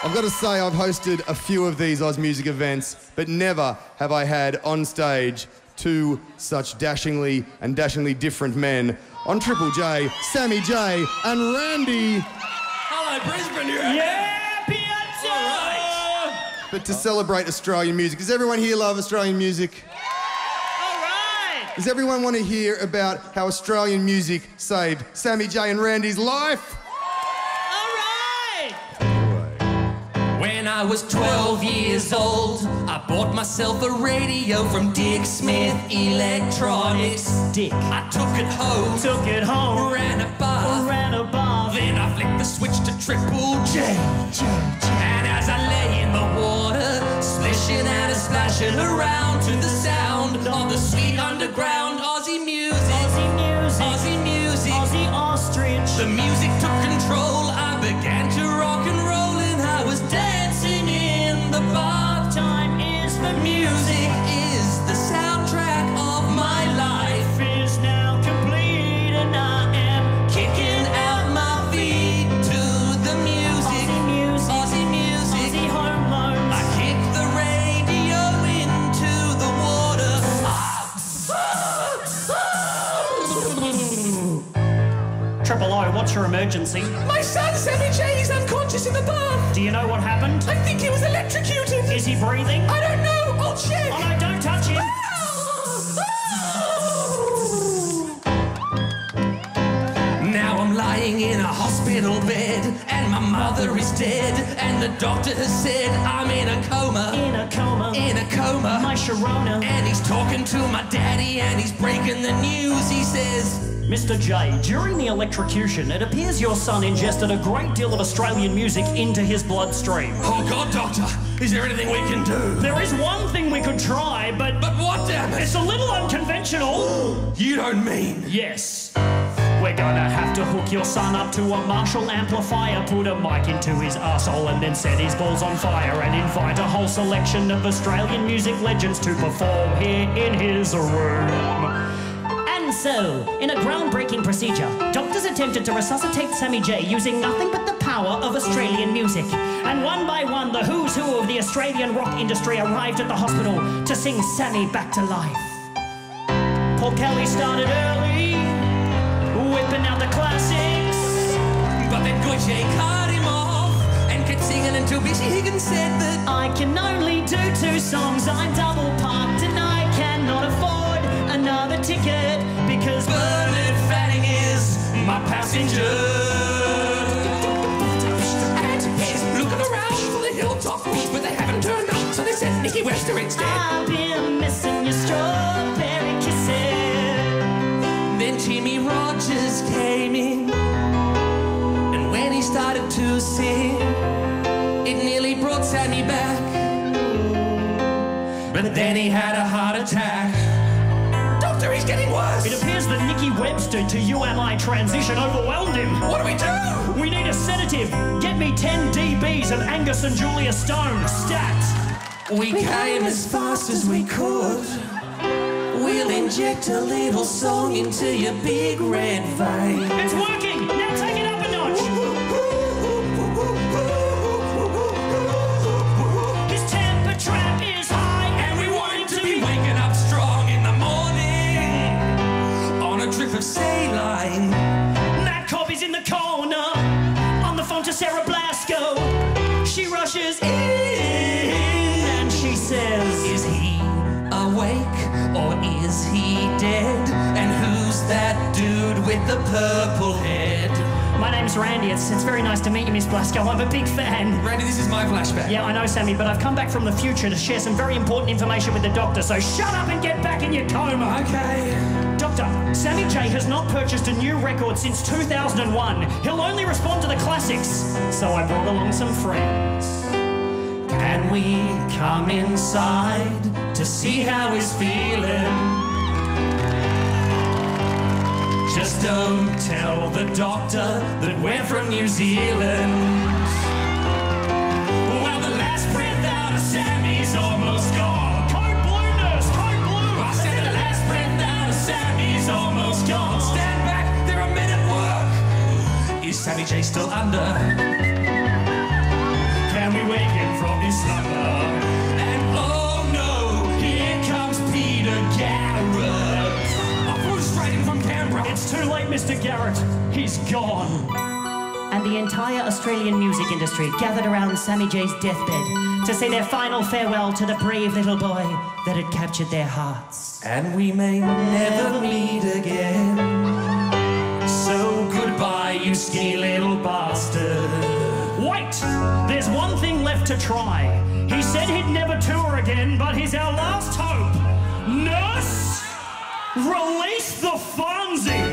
I've got to say, I've hosted a few of these Ausmusic events, but never have I had on stage two such dashingly and dashingly different men. On Triple J, Sammy J and Randy. Hello, Brisbane. You're Yeah, Piazza! But to celebrate Australian music, does everyone here love Australian music? All right! Does everyone want to hear about how Australian music saved Sammy J and Randy's life? I was 12 years old, I bought myself a radio from Dick Smith Electronics. Dick. I took it home, Took it home, ran a bar. ran above. Then I flicked the switch to Triple J. J, J. And as I lay in the water, splishing and splashing around to the sound of the sweet underground Aussie music. Aussie music, Aussie music. Aussie ostrich. The music took control. I began to rock and roll, and I was dancing Triple O, what's your emergency? My son Sammy J Do you know what happened? I think he was electrocuted. Is he breathing? I don't know. Oh, I'll check. Oh no, don't touch him! Ah! Ah! Now I'm lying in a hospital bed, and my mother is dead, and the doctor has said I'm in a coma. In a coma. In a coma. My Sharona. And he's talking to my daddy, and he's breaking the news. He says, Mr. J, during the electrocution, it appears your son ingested a great deal of Australian music into his bloodstream. Oh God, doctor, is there anything we can do? There is one thing we could try, but But what, damn it? it's a little unconventional. You don't mean. Yes. We're gonna have to hook your son up to a Marshall amplifier, put a mic into his asshole, and then set his balls on fire and invite a whole selection of Australian music legends to perform here in his room. And so, in a groundbreaking procedure, doctors attempted to resuscitate Sammy J using nothing but the power of Australian music. And one by one, the who's who of the Australian rock industry arrived at the hospital to sing Sammy back to life. Paul Kelly started early, whipping out the classics. But then Gotye cut him off and kept singing until Missy Higgins said that. I can only do two songs, I'm double ticket because Bernard Fanning is my passenger. And he's looking around for the hilltop but they haven't turned up, so they sent Nikki Webster instead. I've been missing your strawberry kisses. Then Jimmy Rogers came in, and when he started to sing, it nearly brought Sammy back. But then he had a heart attack. Doctor, he's getting worse. It appears that Nikki Webster to UMI transition overwhelmed him. What do we do? We need a sedative. Get me 10 dBs of Angus and Julia Stone. Stat. We came as fast as we could. We'll inject a little song into your big red vein. It's working. Saline. That copy's in the corner. On the phone to Sarah Blasko. She rushes in and she says, Is he awake or is he dead? And who's that dude with the purple head? My name's Randy. It's, it's very nice to meet you, Miss Blasko. I'm a big fan. Randy, this is my flashback. Yeah, I know, Sammy, but I've come back from the future to share some very important information with the doctor, so shut up and get back in your coma. Okay. Doctor, Sammy J has not purchased a new record since 2001. He'll only respond to the classics. So I brought along some friends. Can we come inside to see how he's feeling? Just don't tell the doctor that we're from New Zealand. Men at work. Sammy J still under? Can we wake him from his slumber. And oh no, here comes Peter Garrett. Flew straight in from Canberra. It's too late, Mr. Garrett. He's gone. And the entire Australian music industry gathered around Sammy J's deathbed to say their final farewell to the brave little boy that had captured their hearts. And we may never meet again. You skinny little bastard. Wait! There's one thing left to try. He said he'd never tour again, but he's our last hope. Nurse! Release the Farnsey!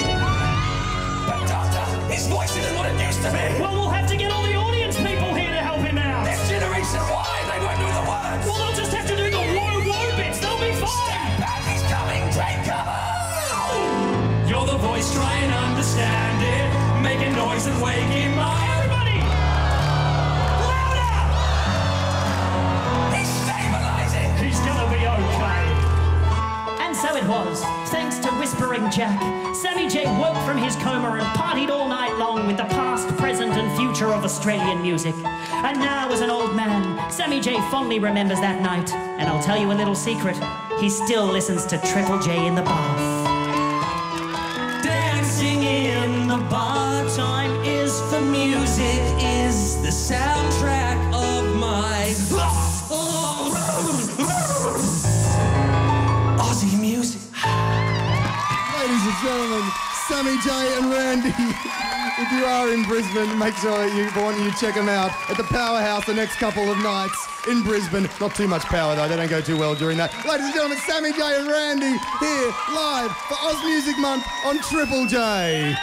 But doctor, his voice isn't what it used to be. Well, we'll have to get all the audience people here to help him out. This generation, why? They won't do the words. Well, they'll just have to do the whoa whoa bits. They'll be fine. Stand back, he's coming, take cover. You're the voice, try and understand it. Making noise and him up. Everybody! Louder! He's stabilizing. He's gonna be okay. And so it was. Thanks to Whispering Jack, Sammy J woke from his coma and partied all night long with the past, present, and future of Australian music. And now, as an old man, Sammy J fondly remembers that night. And I'll tell you a little secret he still listens to Triple J in the bath. Dancing in the bar soundtrack of my Aussie music. Ladies and gentlemen, Sammy J and Randy. if you are in Brisbane, make sure you, one, you check them out at the Powerhouse the next couple of nights in Brisbane. Not too much power though; they don't go too well during that. Ladies and gentlemen, Sammy J and Randy here live for Ausmusic Month on Triple J.